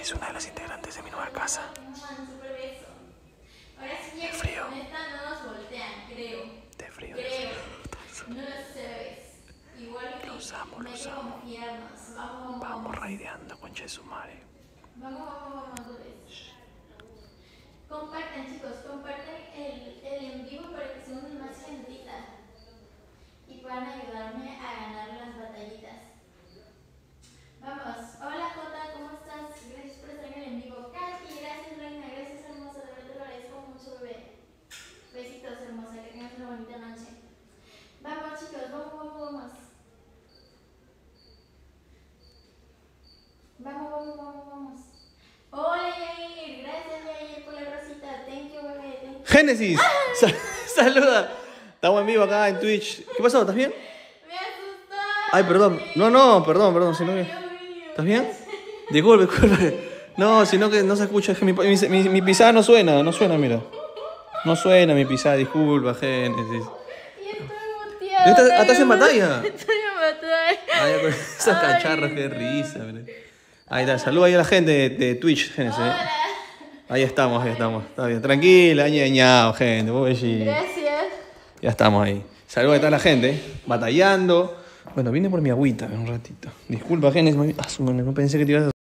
Es una de las integrantes de mi nueva casa. De frío. De frío. Los amo, los amo. Vamos, raideando, concha de su madre. Vamos, vamos, vamos, bebés. Compartan, chicos, compartan el, el en vivo para que seamos más gentitas y puedan ayudarme a ganar las batallitas. Vamos, hola Jota, ¿cómo estás? Gracias por estar en el en vivo. Katy, gracias Reina, gracias hermosa, de verdad te lo agradezco mucho, bebé. Que tengas una bonita noche. Vamos, chicos, vamos, vamos, vamos. Vamos, vamos, vamos, vamos. Hola Yair, gracias Yair por la rosita. Thank you, bebé. Thank you. Génesis, sa- saluda. Estamos en vivo acá en Twitch. ¿Qué pasó? ¿Estás bien? Me asustó. Ay, perdón. No, no, perdón, perdón. Si no que-. ¿Estás bien? Disculpe, disculpe. No, sino que no se escucha. Es que mi, mi, mi- mi pisada no suena, no suena, mira. No suena mi pisada, disculpa, Génesis. Y estoy muteada. ¿Estás- en batalla? Estoy en batalla. Ay, con esos cacharros, qué risa. Ahí está, saluda ahí a la gente de, de Twitch, Génesis. Hola. Ahí estamos, ahí estamos. Está bien, tranquila, ñañao, gente. pobrecito. Gracias. Ya estamos ahí. Saludos a toda la gente, batallando. Bueno, vine por mi agüita un ratito. Disculpa, Génesis. Ah, no pensé que te ibas a